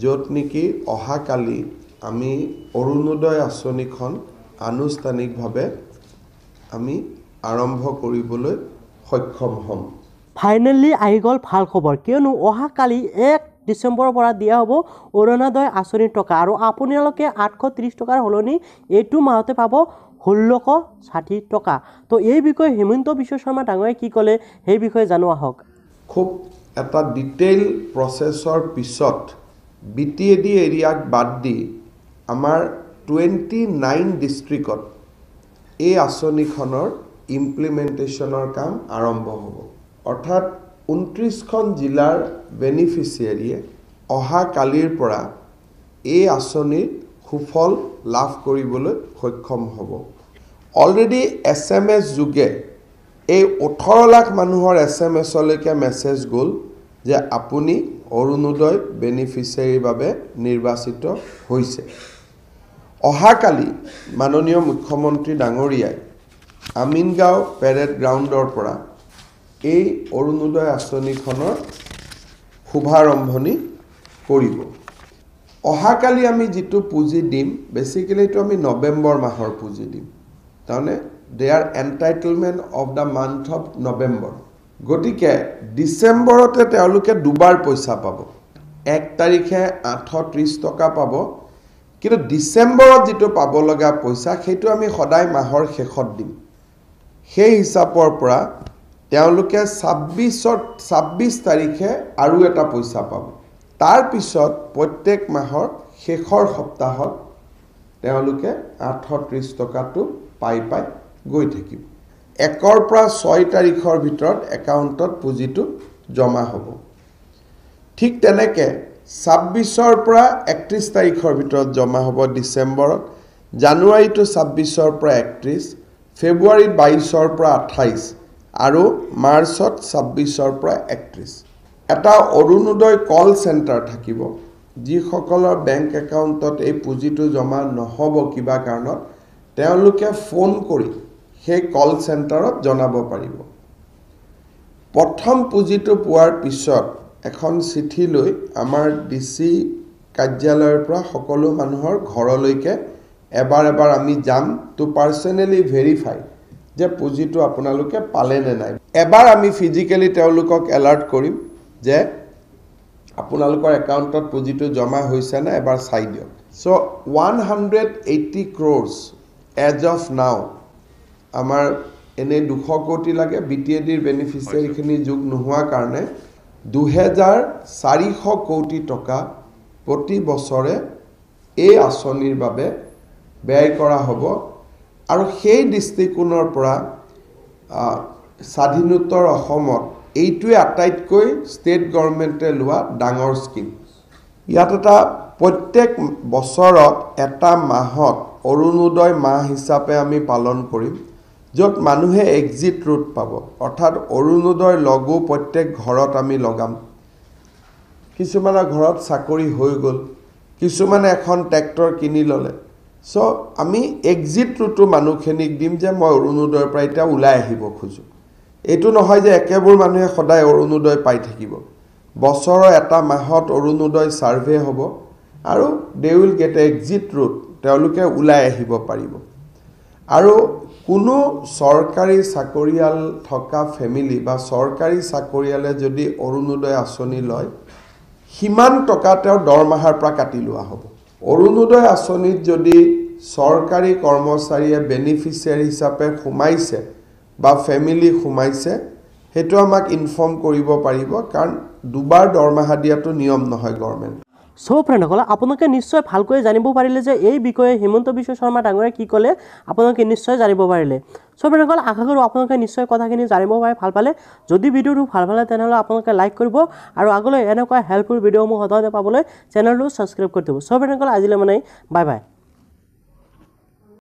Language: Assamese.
য'ত নেকি অহাকালি আমি অৰুণোদয় আঁচনিখন আনুষ্ঠানিকভাৱে আমি আৰম্ভ কৰিবলৈ সক্ষম হ'ম। ফাইনেলি আহি গ'ল ভাল খবৰ কিয়নো অহাকালি এক ডিচেম্বৰৰ পৰা দিয়া হ'ব অৰুণোদয় আঁচনিৰ টকা। আৰু আপোনালোকে আঠশ ত্ৰিছ টকাৰ সলনি এইটো মাহতে পাব ষোল্লশ ষাঠি টকা। তো এই বিষয়ে হিমন্ত বিশ্ব শৰ্মা ডাঙৰীয়াই কি ক'লে সেই বিষয়ে জানো আহক। খুব এটা ডিটেইল প্ৰচেছৰ পিছত বি টি এ ডি এৰিয়াক বাদ দি আমাৰ টুৱেণ্টি নাইন ডিষ্ট্ৰিক্টত এই আঁচনিখনৰ ইমপ্লিমেণ্টেশ্যনৰ কাম আৰম্ভ হ'ব। অৰ্থাৎ ঊনত্ৰিছখন জিলাৰ বেনিফিচিয়াৰীয়ে অহা কালিৰ পৰা এই আঁচনিৰ সুফল লাভ কৰিবলৈ সক্ষম হ'ব। অলৰেডি এছ এম এছ যোগে এই ওঠৰ লাখ মানুহৰ এছ এম এছলৈকে মেছেজ গ'ল যে আপুনি অৰুণোদয় বেনিফিচিয়াৰীৰ বাবে নিৰ্বাচিত হৈছে। অহাকালি মাননীয় মুখ্যমন্ত্ৰী ডাঙৰীয়াই আমিনগাঁও পেৰেড গ্ৰাউণ্ডৰ পৰা এই অৰুণোদয় আঁচনিখনৰ শুভাৰম্ভণি কৰিব। অহাকালি আমি যিটো পুঁজি দিম বেচিকেলি এইটো আমি নৱেম্বৰ মাহৰ পুঁজি দিম। তাৰমানে they are entitlement of the month of November. গতিকে ডিচেম্বৰতে তেওঁলোকে দুবাৰ পইচা পাব। এক তাৰিখে আঠশ ত্ৰিছ টকা পাব। কিন্তু ডিচেম্বৰত যিটো পাব লগা পইচা সেইটো আমি সদায় মাহৰ শেষত দিম। সেই হিচাপৰ পৰা তেওঁলোকে ছাব্বিছত ছাব্বিছ তাৰিখে আৰু এটা পইচা পাব। তাৰপিছত প্ৰত্যেক মাহৰ শেষৰ সপ্তাহত তেওঁলোকে আঠশ ত্ৰিছ টকাটো পাই পাই গৈ থাকিব। একৰ পৰা ছয় তাৰিখৰ ভিতৰত একাউণ্টত পুঁজিটো জমা হ'ব। ঠিক তেনেকৈ ছাব্বিছৰ পৰা একত্ৰিছ তাৰিখৰ ভিতৰত জমা হ'ব ডিচেম্বৰত জানুৱাৰীটো ছাব্বিছৰ পৰা একত্ৰিছ ফেব্ৰুৱাৰীত বাইছৰ পৰা আঠাইছ আৰু মাৰ্চত ছাব্বিছৰ পৰা একত্ৰিছ। এটা অৰুণোদয় কল চেণ্টাৰ থাকিব যিসকলৰ বেংক একাউণ্টত এই পুঁজিটো জমা নহ'ব কিবা কাৰণত তেওঁলোকে ফোন কৰি সেই কল চেণ্টাৰত জনাব পাৰিব। প্ৰথম পুঁজিটো পোৱাৰ পিছত এখন চিঠি লৈ আমাৰ ডি চি কাৰ্যালয়ৰ পৰা সকলো মানুহৰ ঘৰলৈকে এবাৰ এবাৰ আমি যাম টু পাৰ্চনেলি ভেৰিফাই যে পুঁজিটো আপোনালোকে পালে নে নাই। এবাৰ আমি ফিজিকেলি তেওঁলোকক এলাৰ্ট কৰিম যে আপোনালোকৰ একাউণ্টত পুঁজিটো জমা হৈছেনে এবাৰ চাই দিয়ক। So' one hundred eighty crores as of now আমাৰ এনেই দুশ কোটি লাগে বি টি এ ডিৰ বেনিফিচিয়াৰীখিনি যোগ নোহোৱাৰ কাৰণে দুহেজাৰ চাৰিশ কোটি টকা প্ৰতি বছৰে এই আঁচনিৰ বাবে ব্যয় কৰা হ'ব। আৰু সেই দৃষ্টিকোণৰ পৰা স্বাধীনোত্তৰ অসমত এইটোৱে আটাইতকৈ ষ্টেট গভৰ্ণমেণ্টে লোৱা ডাঙৰ স্কীম ইয়াত এটা প্ৰত্যেক বছৰত এটা মাহত অৰুণোদয় মাহ হিচাপে আমি পালন কৰিম। য'ত মানুহে এক্সিট ৰুট পাব। অৰ্থাৎ অৰুণোদয় লগো প্ৰত্যেক ঘৰত আমি লগাম। কিছুমানৰ ঘৰত চাকৰি হৈ গ'ল। কিছুমানে এখন ট্ৰেক্টৰ কিনি ল'লে। চ' আমি এক্সিট ৰুটো মানুহখিনিক দিম যে মই অৰুণোদয়ৰ পৰা এতিয়া ওলাই আহিব খোজোঁ। এইটো নহয় যে একেবোৰ মানুহে সদায় অৰুণোদয় পাই থাকিব। বছৰৰ এটা মাহত অৰুণোদয় ছাৰ্ভে হ'ব আৰু they will get a exit route তেওঁলোকে ওলাই আহিব পাৰিব। আৰু কোনো চৰকাৰী চাকৰিয়াল থকা ফেমিলি বা চৰকাৰী চাকৰিয়ালে যদি অৰুণোদয় আঁচনি লয় সিমান টকা তেওঁৰ দৰমহাৰ পৰা কাটি লোৱা হ'ব। অৰুণোদয় আঁচনিত যদি চৰকাৰী কৰ্মচাৰীয়ে বেনিফিচিয়াৰী হিচাপে সোমাইছে বা ফেমিলি সোমাইছে সেইটো আমাক ইনফৰ্ম কৰিব পাৰিব কাৰণ দুবাৰ দৰমহা দিয়াটো নিয়ম নহয় গভৰ্ণমেণ্ট চ' ফ্ৰেণ্ডসকল আপোনালোকে নিশ্চয় ভালকৈ জানিব পাৰিলে যে এই বিষয়ে হিমন্ত বিশ্ব শৰ্মা ডাঙৰীয়াই কি ক'লে আপোনালোকে নিশ্চয় জানিব পাৰিলে। চ' ফ্ৰেণ্ডসকল আশা কৰোঁ আপোনালোকে নিশ্চয় কথাখিনি জানিব পাৰে ভাল পালে। যদি ভিডিঅ'টো ভাল পালে তেনেহ'লে আপোনালোকে লাইক কৰিব আৰু আগলৈ এনেকুৱা হেল্পফুল ভিডিঅ'সমূহ সদায় পাবলৈ চেনেলটো ছাবস্ক্ৰাইব কৰি দিব চ' ফ্ৰেণ্ডসকল আজিলৈ মানে বাই বাই।